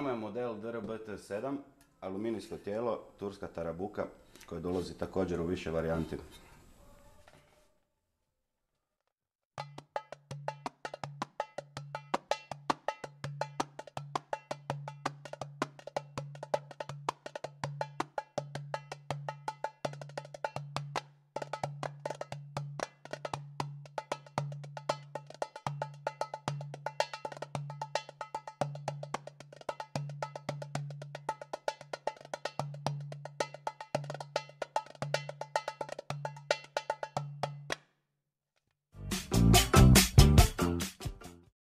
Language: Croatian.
nama je model DRBT7, aluminijsko tijelo, turska tarabuka, koje dolazi također u više varijanti.